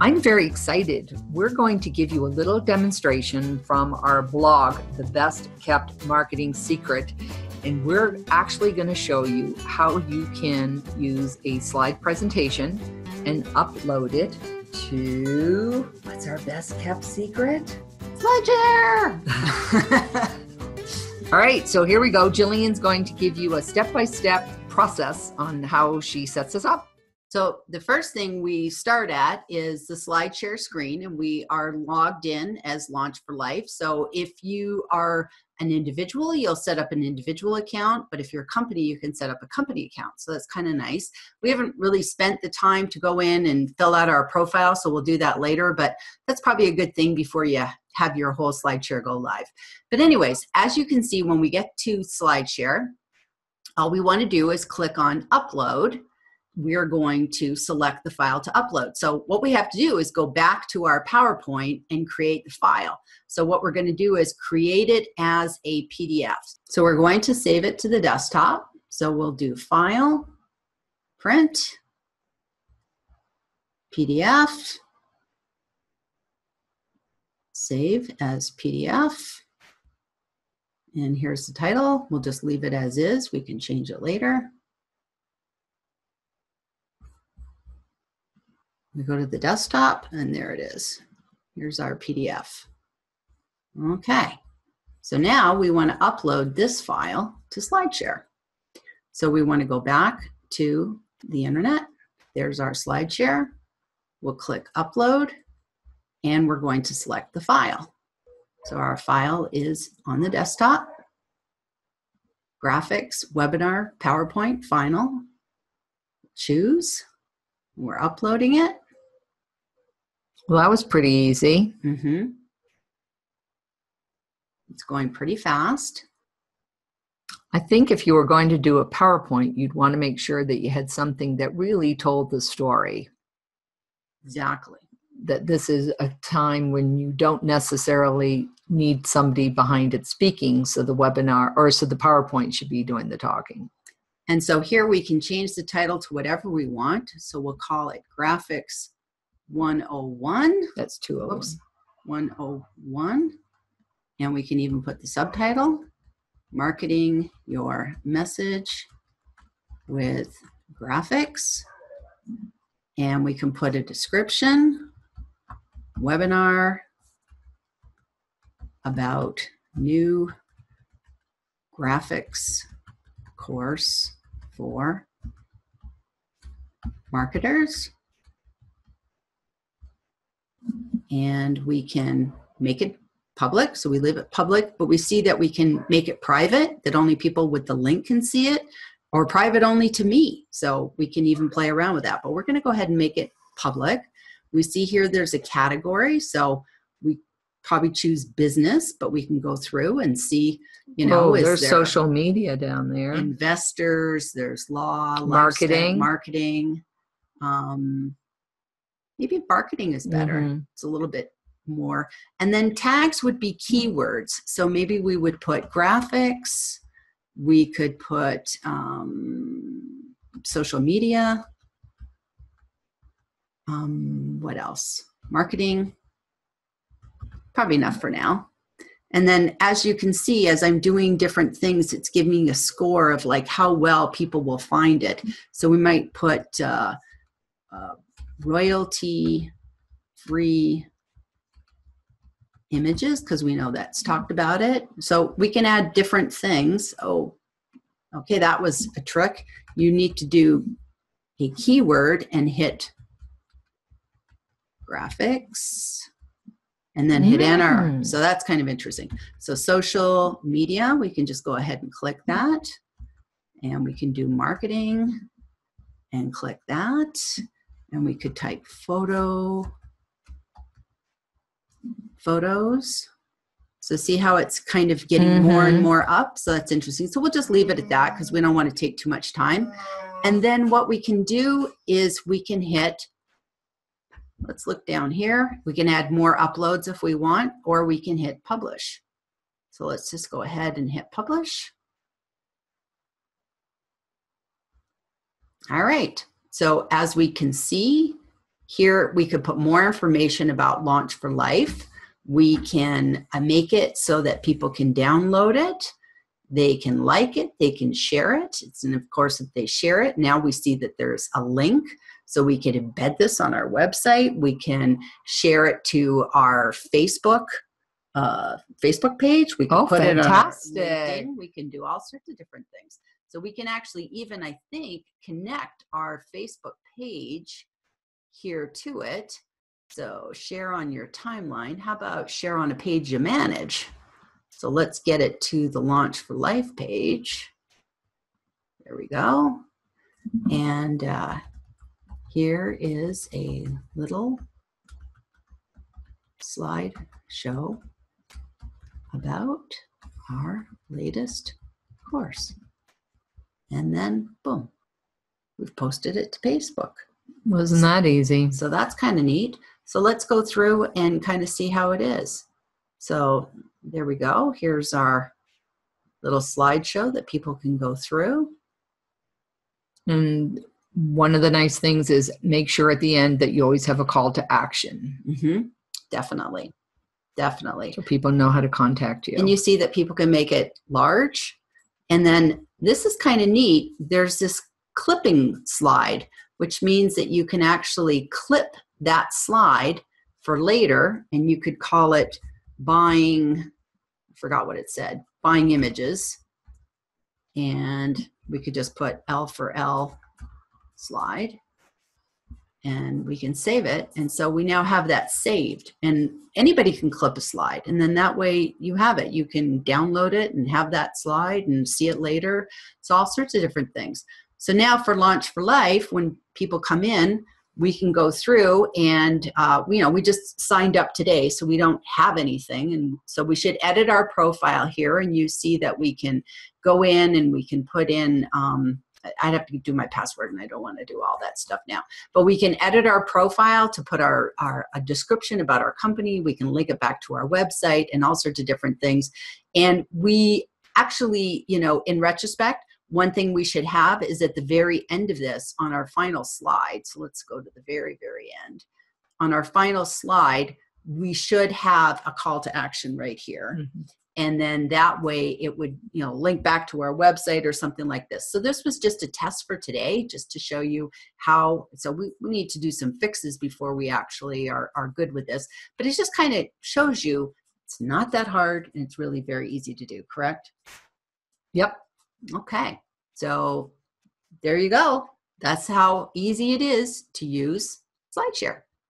I'm very excited. We're going to give you a little demonstration from our blog, The Best Kept Marketing Secret. And we're actually going to show you how you can use a slide presentation and upload it to what's our best kept secret? SlideShare! All right, so here we go. Gillian's going to give you a step by step process on how she sets this up. So the first thing we start at is the SlideShare screen, and we are logged in as Launch4Life. So if you are an individual, you'll set up an individual account, but if you're a company, you can set up a company account. So that's kind of nice. We haven't really spent the time to go in and fill out our profile, so we'll do that later, but that's probably a good thing before you have your whole SlideShare go live. But anyways, as you can see, when we get to SlideShare, all we want to do is click on Upload, we're going to select the file to upload. So what we have to do is go back to our PowerPoint and create the file. So what we're going to do is create it as a PDF. So we're going to save it to the desktop. So we'll do File, Print, PDF, Save as PDF. And here's the title. We'll just leave it as is. We can change it later. We go to the desktop and there it is. Here's our PDF. Okay, so now we want to upload this file to SlideShare. So we want to go back to the internet. There's our SlideShare. We'll click upload and we're going to select the file. So our file is on the desktop. Graphics, webinar, PowerPoint, final. Choose. We're uploading it. Well, that was pretty easy. Mm-hmm. It's going pretty fast. I think if you were going to do a PowerPoint, you'd want to make sure that you had something that really told the story. Exactly. That this is a time when you don't necessarily need somebody behind it speaking, so the webinar or so the PowerPoint should be doing the talking. And so here we can change the title to whatever we want. So we'll call it Graphics 101. That's 201. Oops, 101. And we can even put the subtitle Marketing Your Message with Graphics. And we can put a description, webinar about new graphics course for marketers and we can make it public. So we leave it public, but we see that we can make it private, that only people with the link can see it, or private only to me. So we can even play around with that. But we're going to go ahead and make it public. We see here there's a category. So we probably choose business, but we can go through and see, you know, oh, there's there social media down there. Investors, there's law, marketing, marketing. Um, maybe marketing is better. Mm-hmm. It's a little bit more. And then tags would be keywords. So maybe we would put graphics, we could put um, social media. Um, what else? Marketing. Probably enough for now. And then as you can see, as I'm doing different things, it's giving me a score of like how well people will find it. So we might put uh, uh, royalty free images because we know that's talked about it. So we can add different things. Oh, okay, that was a trick. You need to do a keyword and hit graphics and then hit mm. enter. So that's kind of interesting. So social media, we can just go ahead and click that. And we can do marketing and click that and we could type photo, photos. So see how it's kind of getting mm-hmm. more and mm-hmm. more up. So that's interesting. So we'll just leave it at that because we don't want to take too much time. And then what we can do is we can hit, let's look down here. We can add more uploads if we want, or we can hit publish. So let's just go ahead and hit publish. All right. So as we can see, here we could put more information about Launch4Life. We can uh, make it so that people can download it. They can like it, they can share it. It's, and of course, if they share it, now we see that there's a link. So we can embed this on our website. We can share it to our Facebook uh, Facebook page. We can Oh, put fantastic. it on our LinkedIn. We can do all sorts of different things. So we can actually even, I think, connect our Facebook page here to it. So share on your timeline. How about share on a page you manage? So let's get it to the Launch4Life page. There we go. And uh, here is a little slide show about our latest course. And then, boom, we've posted it to Facebook. Wasn't that easy? So that's kind of neat. So let's go through and kind of see how it is. So there we go. Here's our little slideshow that people can go through. And one of the nice things is make sure at the end that you always have a call to action hmm Definitely. Definitely. so people know how to contact you. And you see that people can make it large. And then this is kind of neat. There's this clipping slide, which means that you can actually clip that slide for later and you could call it buying, I forgot what it said, buying images. And we could just put L for L slide and we can save it. And so we now have that saved. And anybody can clip a slide. And then that way you have it. You can download it and have that slide and see it later. It's all sorts of different things. So now for Launch4Life, when people come in, we can go through and uh, you know we just signed up today so we don't have anything and so we should edit our profile here and you see that we can go in and we can put in um, i'd have to do my password and i don't want to do all that stuff now. But we can edit our profile to put our, our a description about our company. We can link it back to our website and all sorts of different things. And we actually you know in retrospect one thing we should have is at the very end of this on our final slide so let's go to the very very end. On our final slide we should have a call to action right here. Mhm. And then that way it would you know link back to our website or something like this. So this was just a test for today just to show you how so we, we need to do some fixes before we actually are, are good with this. But it just kind of shows you it's not that hard and it's really very easy to do correct? Yep. okay. So there you go. That's how easy it is to use slideshare